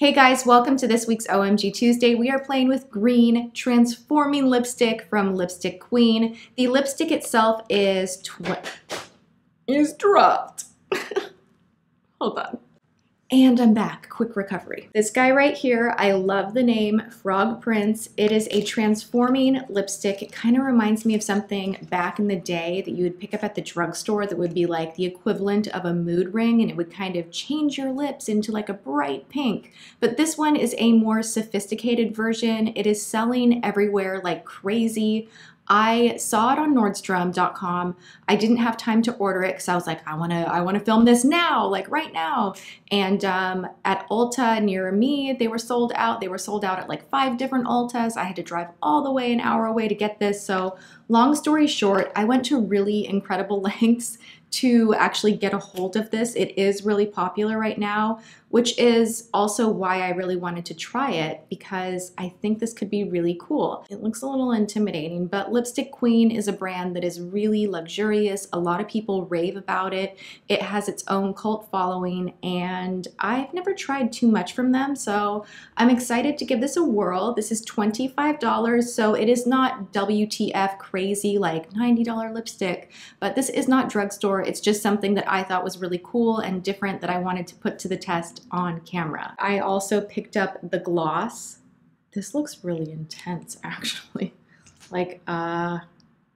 Hey guys, welcome to this week's OMG Tuesday. We are playing with green transforming lipstick from Lipstick Queen. The lipstick itself is is dropped. Hold on. And I'm back. Quick recovery. This guy right here, I love the name Frog Prince. It is a transforming lipstick. It kind of reminds me of something back in the day that you would pick up at the drugstore that would be like the equivalent of a mood ring and it would kind of change your lips into like a bright pink. But this one is a more sophisticated version. It is selling everywhere like crazy. I saw it on Nordstrom.com. I didn't have time to order it because I was like, I want to, I want to film this now, like right now. And um, at Ulta near me, they were sold out. They were sold out at like five different Ultas. I had to drive all the way an hour away to get this. So long story short, I went to really incredible lengths to actually get a hold of this. It is really popular right now, which is also why I really wanted to try it because I think this could be really cool. It looks a little intimidating, but Lipstick Queen is a brand that is really luxurious. A lot of people rave about it. It has its own cult following and I've never tried too much from them, so I'm excited to give this a whirl. This is $25, so it is not WTF crazy like $90 lipstick, but this is not drugstore it's just something that I thought was really cool and different that I wanted to put to the test on camera. I also picked up the gloss. This looks really intense actually. Like, uh,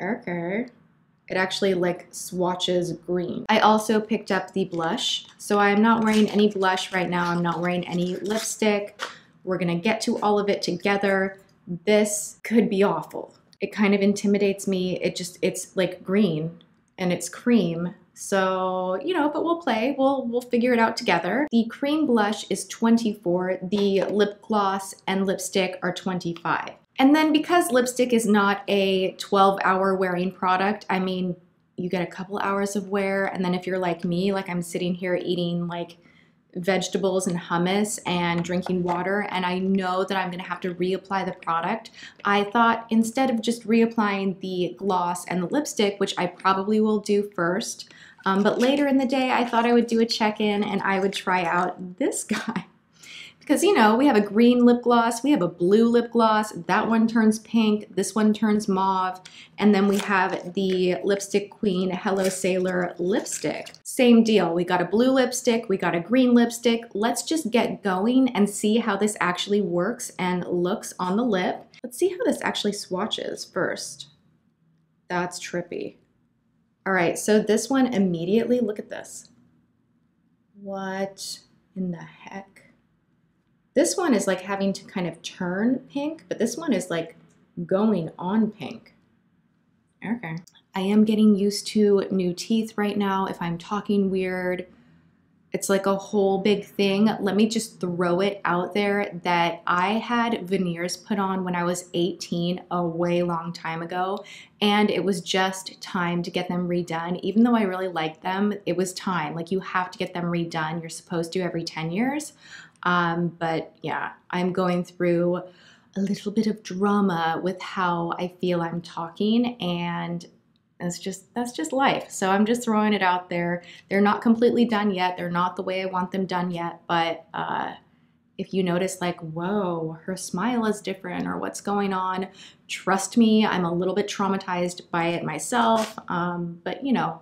okay. It actually like swatches green. I also picked up the blush. So I'm not wearing any blush right now. I'm not wearing any lipstick. We're gonna get to all of it together. This could be awful. It kind of intimidates me. It just, it's like green and it's cream. So, you know, but we'll play. We'll we'll figure it out together. The cream blush is 24. The lip gloss and lipstick are 25. And then because lipstick is not a 12 hour wearing product, I mean, you get a couple hours of wear. And then if you're like me, like I'm sitting here eating like vegetables and hummus and drinking water and I know that I'm going to have to reapply the product, I thought instead of just reapplying the gloss and the lipstick, which I probably will do first, um, but later in the day I thought I would do a check-in and I would try out this guy. Because, you know, we have a green lip gloss, we have a blue lip gloss, that one turns pink, this one turns mauve, and then we have the Lipstick Queen Hello Sailor lipstick. Same deal, we got a blue lipstick, we got a green lipstick. Let's just get going and see how this actually works and looks on the lip. Let's see how this actually swatches first. That's trippy. All right, so this one immediately, look at this. What in the heck? This one is like having to kind of turn pink, but this one is like going on pink. Okay. I am getting used to new teeth right now. If I'm talking weird, it's like a whole big thing. Let me just throw it out there that I had veneers put on when I was 18, a way long time ago, and it was just time to get them redone. Even though I really liked them, it was time. Like you have to get them redone. You're supposed to every 10 years. Um, but yeah, I'm going through a little bit of drama with how I feel I'm talking and that's just that's just life. So I'm just throwing it out there. They're not completely done yet. They're not the way I want them done yet, but uh, if you notice like whoa her smile is different or what's going on trust me i'm a little bit traumatized by it myself um, but you know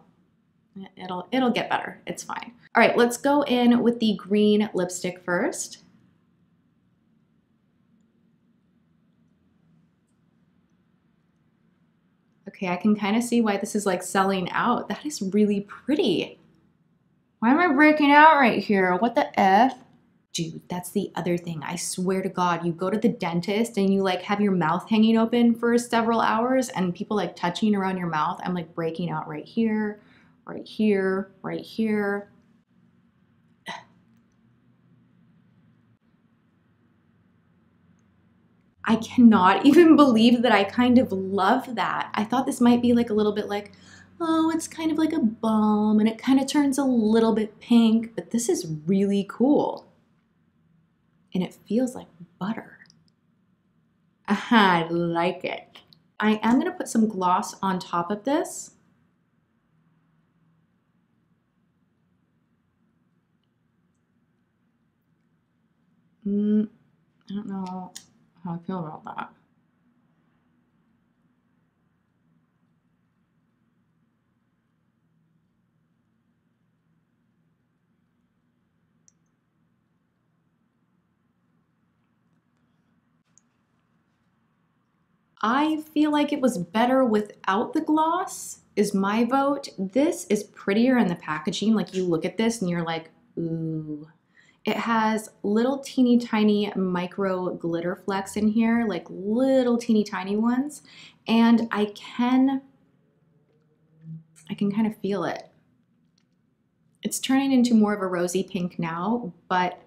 It'll, it'll get better. It's fine. All right, let's go in with the green lipstick first. Okay, I can kind of see why this is like selling out. That is really pretty. Why am I breaking out right here? What the F? Dude, that's the other thing. I swear to God, you go to the dentist and you like have your mouth hanging open for several hours and people like touching around your mouth. I'm like breaking out right here right here, right here. I cannot even believe that I kind of love that. I thought this might be like a little bit like, oh, it's kind of like a balm and it kind of turns a little bit pink, but this is really cool. And it feels like butter. I like it. I am gonna put some gloss on top of this. Mm, I don't know how I feel about that. I feel like it was better without the gloss is my vote. This is prettier in the packaging. Like you look at this and you're like, ooh. It has little teeny tiny micro glitter flecks in here, like little teeny tiny ones. And I can, I can kind of feel it. It's turning into more of a rosy pink now, but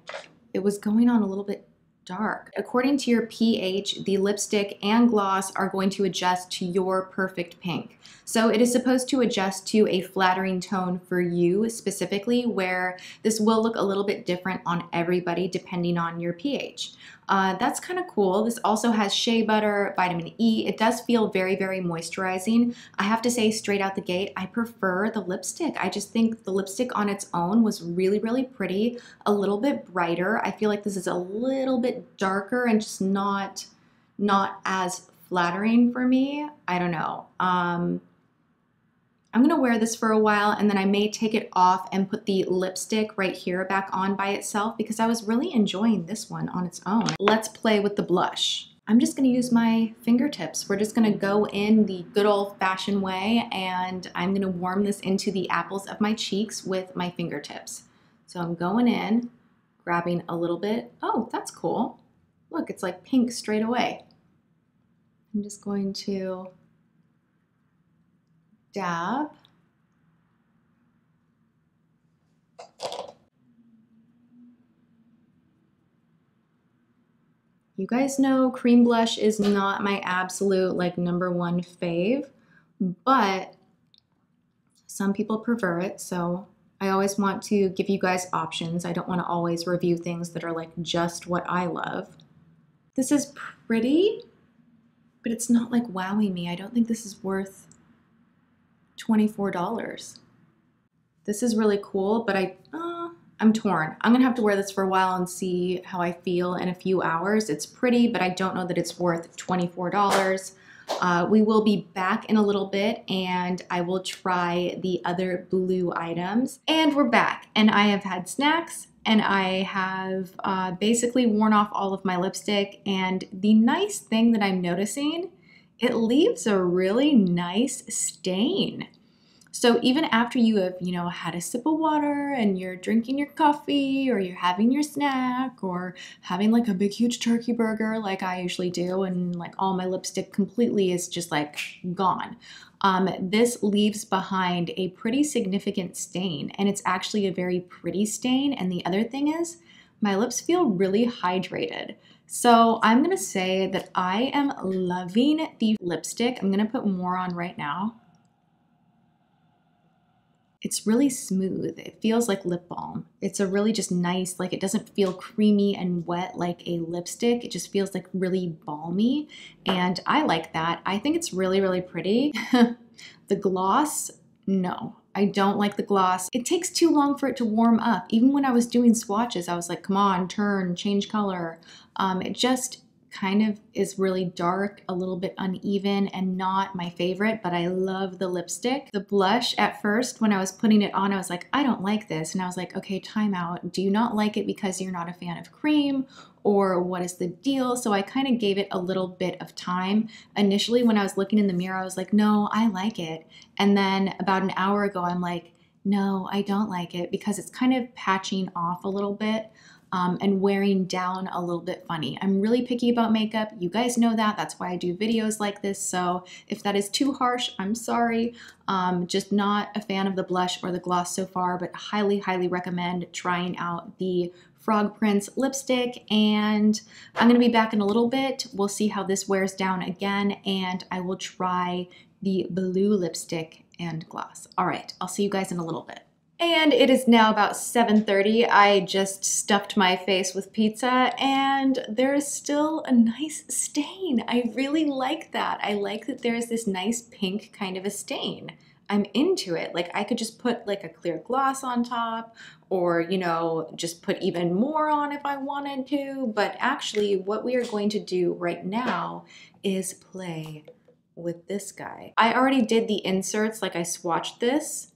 it was going on a little bit dark. According to your pH, the lipstick and gloss are going to adjust to your perfect pink. So it is supposed to adjust to a flattering tone for you specifically, where this will look a little bit different on everybody depending on your pH. Uh, that's kind of cool. This also has shea butter, vitamin E. It does feel very, very moisturizing. I have to say straight out the gate, I prefer the lipstick. I just think the lipstick on its own was really, really pretty, a little bit brighter. I feel like this is a little bit darker and just not, not as flattering for me. I don't know. Um, I'm gonna wear this for a while and then I may take it off and put the lipstick right here back on by itself because I was really enjoying this one on its own. Let's play with the blush. I'm just gonna use my fingertips. We're just gonna go in the good old fashioned way and I'm gonna warm this into the apples of my cheeks with my fingertips. So I'm going in, grabbing a little bit. Oh, that's cool. Look, it's like pink straight away. I'm just going to dab. You guys know cream blush is not my absolute like number one fave, but some people prefer it. So I always want to give you guys options. I don't want to always review things that are like just what I love. This is pretty, but it's not like wowing me. I don't think this is worth $24. This is really cool, but I, uh, I'm torn. I'm gonna have to wear this for a while and see how I feel in a few hours. It's pretty, but I don't know that it's worth $24. Uh, we will be back in a little bit and I will try the other blue items. And we're back and I have had snacks and I have uh, basically worn off all of my lipstick. And the nice thing that I'm noticing it leaves a really nice stain. So even after you have, you know, had a sip of water and you're drinking your coffee or you're having your snack or having like a big huge turkey burger like I usually do and like all my lipstick completely is just like gone. Um, this leaves behind a pretty significant stain and it's actually a very pretty stain. And the other thing is my lips feel really hydrated. So I'm gonna say that I am loving the lipstick. I'm gonna put more on right now. It's really smooth. It feels like lip balm. It's a really just nice, like it doesn't feel creamy and wet like a lipstick. It just feels like really balmy. And I like that. I think it's really, really pretty. the gloss, no. I don't like the gloss. It takes too long for it to warm up. Even when I was doing swatches, I was like, come on, turn, change color. Um, it just kind of is really dark, a little bit uneven, and not my favorite, but I love the lipstick. The blush at first, when I was putting it on, I was like, I don't like this. And I was like, okay, time out. Do you not like it because you're not a fan of cream? Or what is the deal? So I kind of gave it a little bit of time. Initially, when I was looking in the mirror, I was like, no, I like it. And then about an hour ago, I'm like, no, I don't like it because it's kind of patching off a little bit um, and wearing down a little bit funny. I'm really picky about makeup. You guys know that. That's why I do videos like this. So if that is too harsh, I'm sorry. Um, just not a fan of the blush or the gloss so far, but highly, highly recommend trying out the Frog Prince lipstick and I'm going to be back in a little bit. We'll see how this wears down again and I will try the blue lipstick and gloss. All right, I'll see you guys in a little bit. And it is now about 7.30. I just stuffed my face with pizza and there is still a nice stain. I really like that. I like that there's this nice pink kind of a stain. I'm into it. Like I could just put like a clear gloss on top or, you know, just put even more on if I wanted to. But actually what we are going to do right now is play with this guy. I already did the inserts, like I swatched this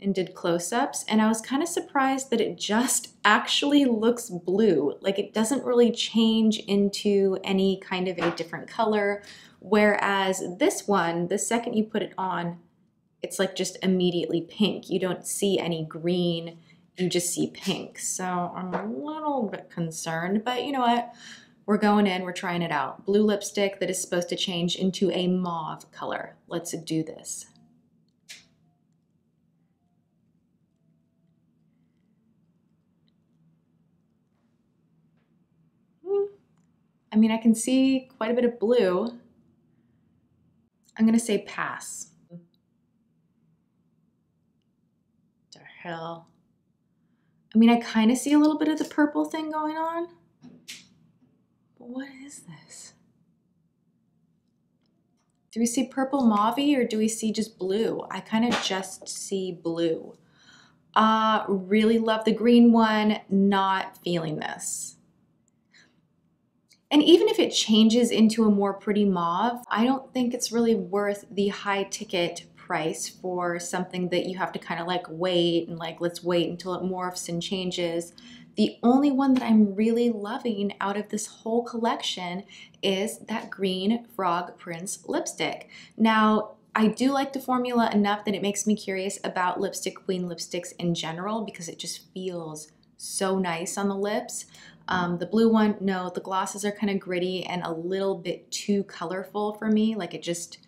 and did close-ups and I was kind of surprised that it just actually looks blue. Like it doesn't really change into any kind of a different color. Whereas this one, the second you put it on, it's like just immediately pink. You don't see any green, you just see pink. So I'm a little bit concerned, but you know what? We're going in, we're trying it out. Blue lipstick that is supposed to change into a mauve color. Let's do this. I mean, I can see quite a bit of blue. I'm gonna say pass. The hell? I mean, I kind of see a little bit of the purple thing going on. But what is this? Do we see purple mauve or do we see just blue? I kind of just see blue. Uh, really love the green one, not feeling this. And even if it changes into a more pretty mauve, I don't think it's really worth the high ticket price for something that you have to kind of like wait and like let's wait until it morphs and changes. The only one that I'm really loving out of this whole collection is that green Frog Prince lipstick. Now, I do like the formula enough that it makes me curious about Lipstick Queen lipsticks in general because it just feels so nice on the lips. Um, the blue one, no, the glosses are kind of gritty and a little bit too colorful for me. Like it just,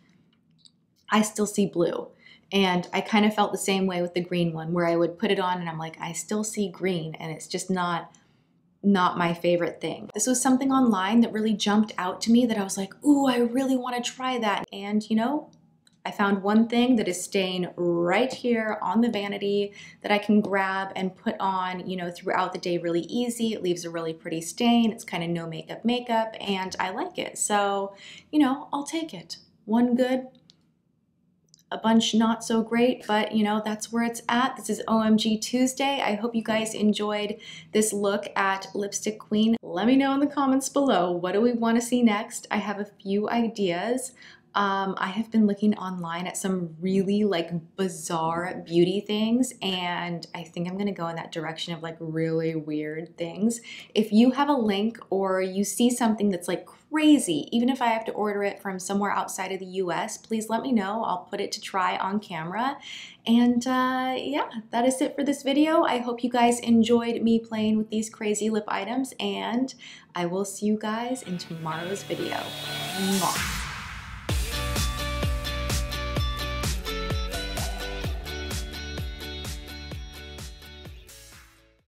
I still see blue. And I kind of felt the same way with the green one where I would put it on and I'm like, I still see green and it's just not not my favorite thing. This was something online that really jumped out to me that I was like, ooh, I really want to try that. And you know, I found one thing that is staying right here on the vanity that I can grab and put on, you know, throughout the day really easy. It leaves a really pretty stain. It's kind of no makeup makeup and I like it. So, you know, I'll take it. One good, a bunch not so great, but you know, that's where it's at. This is OMG Tuesday. I hope you guys enjoyed this look at Lipstick Queen. Let me know in the comments below, what do we wanna see next? I have a few ideas. Um, I have been looking online at some really like bizarre beauty things, and I think I'm gonna go in that direction of like really weird things. If you have a link or you see something that's like crazy, even if I have to order it from somewhere outside of the US, please let me know. I'll put it to try on camera. And uh, yeah, that is it for this video. I hope you guys enjoyed me playing with these crazy lip items, and I will see you guys in tomorrow's video. Mwah.